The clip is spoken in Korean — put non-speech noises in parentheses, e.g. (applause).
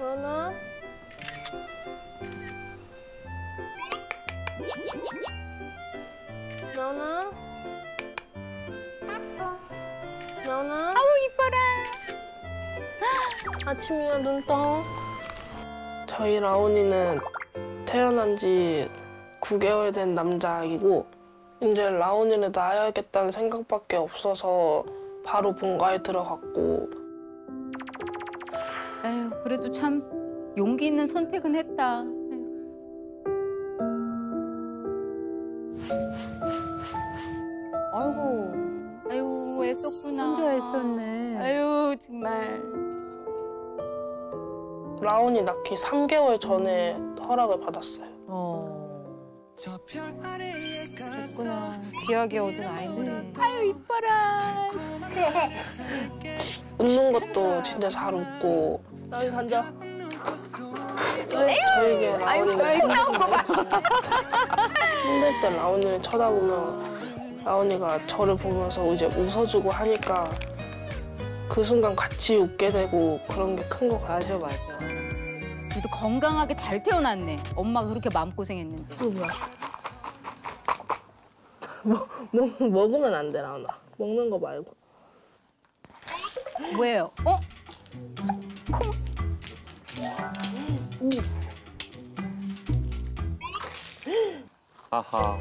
전화. 나나. 나나. 아우 이뻐라. 아침이야 눈 떠. 저희 라온이는 태어난 지 9개월 된 남자아기고 이제 라온이를 낳아야겠다는 생각밖에 없어서 바로 본가에 들어갔고 에휴 그래도 참 용기 있는 선택은 했다. 아이고 아유 애썼구나. 혼자 애썼네. 아유 정말. 라온이 낳기 3개월 전에 허락을 받았어요. 어. 그랬구나. 귀하게 얻은 아이네. 아유 이뻐라. (laughs) 웃는 것도 진짜 잘 웃고 라온이 앉아. 저에게 라온이는 힘들 때 라온이를 쳐다보면 라온이가 저를 보면서 이제 웃어주고 하니까 그 순간 같이 웃게 되고 그런 게 큰 것 같아요. 맞아, 맞아. 그래도 건강하게 잘 태어났네. 엄마가 그렇게 마음고생했는데. 뭐, 먹, 먹으면 안 돼, 라온아. 먹는 거 말고. 뭐예요? 어? 아하.